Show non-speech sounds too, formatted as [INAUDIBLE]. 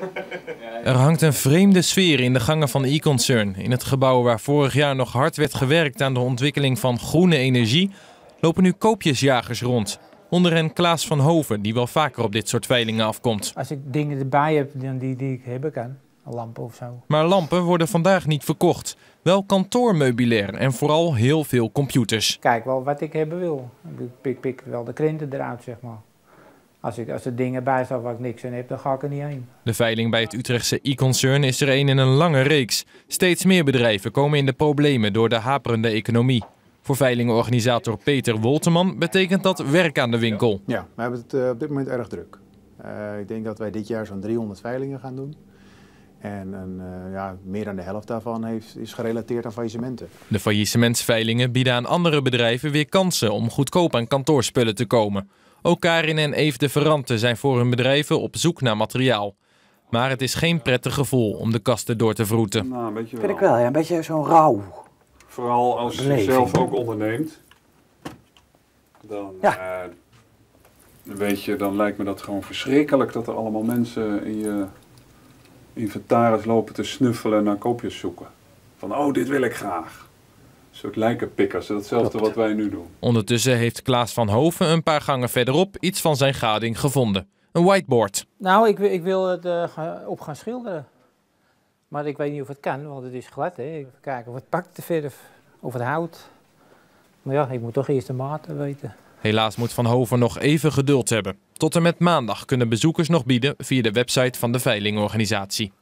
[LAUGHS] Er hangt een vreemde sfeer in de gangen van e-concern. In het gebouw waar vorig jaar nog hard werd gewerkt aan de ontwikkeling van groene energie, lopen nu koopjesjagers rond. Onder hen Klaas van Hoven, die wel vaker op dit soort veilingen afkomt. Als ik dingen erbij heb dan die, die ik hebben kan, een lamp of zo. Maar lampen worden vandaag niet verkocht. Wel kantoormeubilair en vooral heel veel computers. Kijk wel wat ik hebben wil. Ik pik, pik wel de krenten eruit, zeg maar. Als, ik, als er dingen bij staan waar ik niks aan heb, dan ga ik er niet heen. De veiling bij het Utrechtse e-concern is er een in een lange reeks. Steeds meer bedrijven komen in de problemen door de haperende economie. Voor veilingenorganisator Peter Wolteman betekent dat werk aan de winkel. Ja, we hebben het uh, op dit moment erg druk. Uh, ik denk dat wij dit jaar zo'n 300 veilingen gaan doen. En een, uh, ja, meer dan de helft daarvan heeft, is gerelateerd aan faillissementen. De faillissementsveilingen bieden aan andere bedrijven weer kansen om goedkoop aan kantoorspullen te komen. Ook Karin en Eve de Verante zijn voor hun bedrijven op zoek naar materiaal. Maar het is geen prettig gevoel om de kasten door te vroeten. Nou, een. Vind ik wel, ja. Een beetje zo'n rauw. Vooral als je Beleving. zelf ook onderneemt. Dan, Ja. eh, weet je, dan lijkt me dat gewoon verschrikkelijk dat er allemaal mensen in je inventaris lopen te snuffelen naar koopjes zoeken. Van, oh, dit wil ik graag. Een soort lijkenpikkers, datzelfde Klopt. wat wij nu doen. Ondertussen heeft Klaas van Hoven een paar gangen verderop iets van zijn gading gevonden. Een whiteboard. Nou, ik, wil- ik wil het eh, op gaan schilderen. Maar ik weet niet of het kan, want het is glad. Hè. Even kijken of het pakt de verf, of het hout. Maar ja, ik moet toch eerst de maten weten. Helaas moet Van Hoven nog even geduld hebben. Tot en met maandag kunnen bezoekers nog bieden via de website van de veilingorganisatie.